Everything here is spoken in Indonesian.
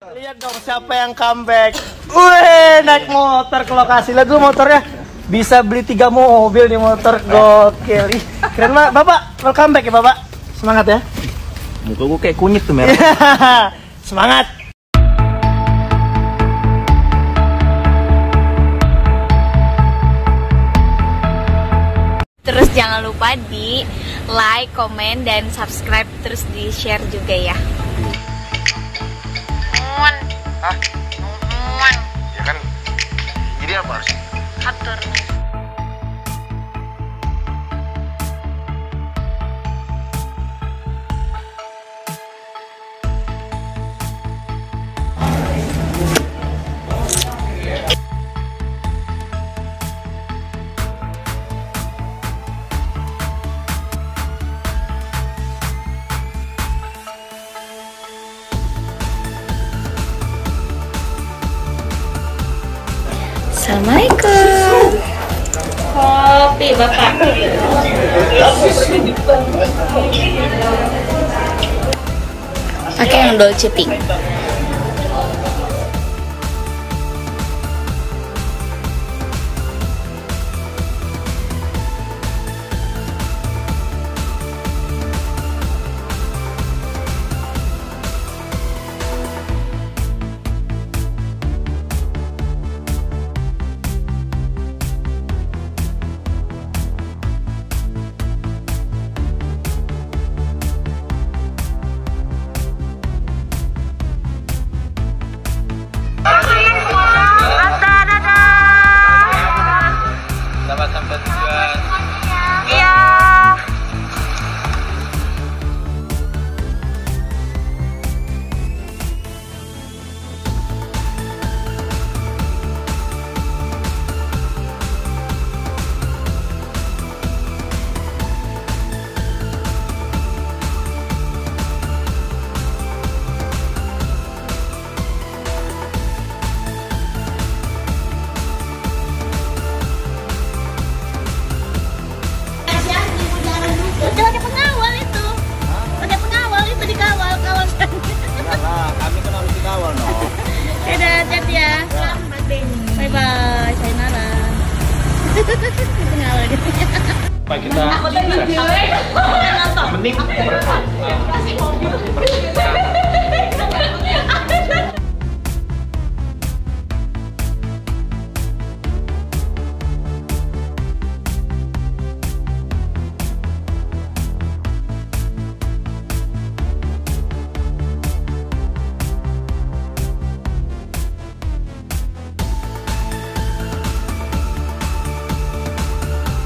Lihat dong siapa yang comeback. Wih, naik motor ke lokasi. Lihat dulu motornya. Bisa beli tiga mobil di motor gokil. Ih, keren banget. Bapak, welcome back ya Bapak. Semangat ya. Muka gue kayak kunyit tuh merah. Semangat. Terus jangan lupa di like, komen, dan subscribe terus di share juga ya. Hah? Ya kan. Jadi apa harus? Atur. Assalamualaikum. Kopi bapak. Pakai yang Dolce Pink. Pak kita